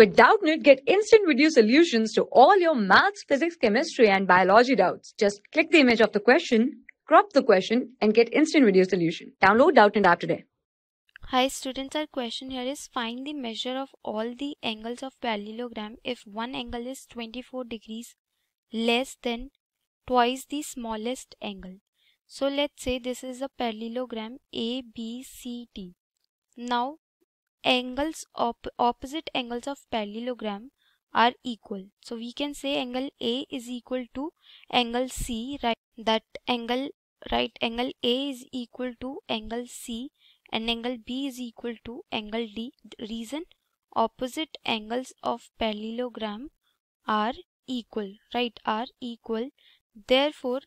With Doubtnut, get instant video solutions to all your maths, physics, chemistry, and biology doubts. Just click the image of the question, crop the question, and get instant video solution. Download Doubtnut app today. Hi students, our question here is find the measure of all the angles of parallelogram if one angle is 24 degrees less than twice the smallest angle. So let's say this is a parallelogram ABCD. Now angles op opposite angles of parallelogram are equal. So we can say angle A is equal to angle C, right? That angle right angle A is equal to angle C and angle B is equal to angle D. Reason opposite angles of parallelogram are equal, right? Are equal. Therefore,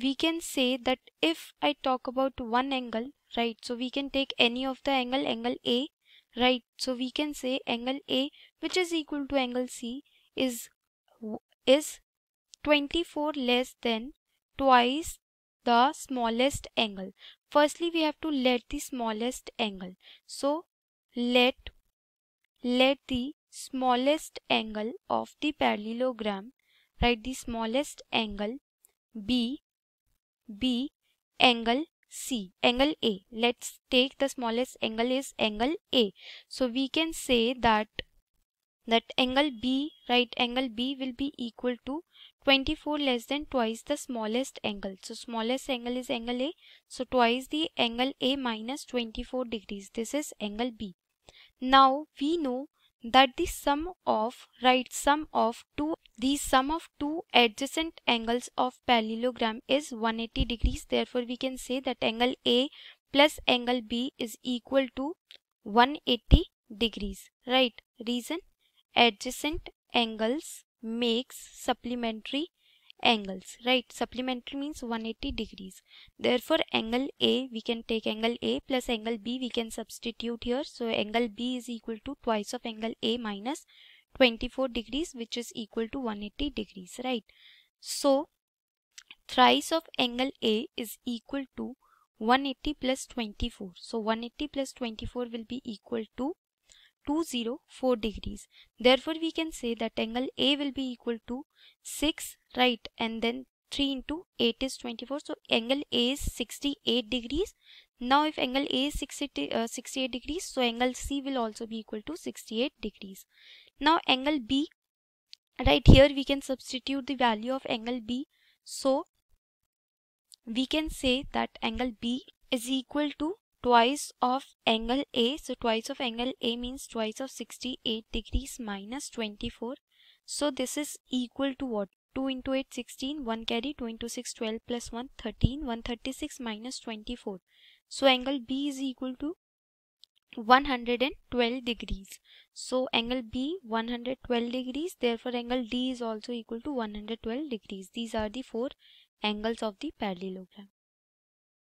we can say that if I talk about one angle, right? So we can take any of the angle, angle A right. So we can say angle A which is equal to angle C is is 24 less than twice the smallest angle. Firstly we have to let the smallest angle. So let let the smallest angle of the parallelogram right the smallest angle b b angle C, angle A. Let's take the smallest angle is angle A. So we can say that that angle B, right, angle B will be equal to 24 less than twice the smallest angle. So smallest angle is angle A. So twice the angle A minus 24 degrees. This is angle B. Now we know that the sum of right sum of two the sum of two adjacent angles of parallelogram is 180 degrees. Therefore we can say that angle A plus angle B is equal to 180 degrees. Right? Reason? Adjacent angles makes supplementary angles right? Supplementary means 180 degrees. Therefore angle a we can take angle a plus angle b we can substitute here. So angle b is equal to twice of angle a minus 24 degrees which is equal to 180 degrees right? So thrice of angle a is equal to 180 plus 24 so 180 plus 24 will be equal to 204 degrees. Therefore, we can say that angle A will be equal to 6, right? And then 3 into 8 is 24. So, angle A is 68 degrees. Now, if angle A is 60, uh, 68 degrees, so angle C will also be equal to 68 degrees. Now, angle B, right here we can substitute the value of angle B. So, we can say that angle B is equal to twice of angle A. So twice of angle A means twice of 68 degrees minus 24. So this is equal to what? 2 into 8 16 1 carry 2 into 6 12 plus 1 13 136 minus 24 so angle b is equal to 112 degrees. So angle b 112 degrees. Therefore angle d is also equal to 112 degrees. These are the four angles of the parallelogram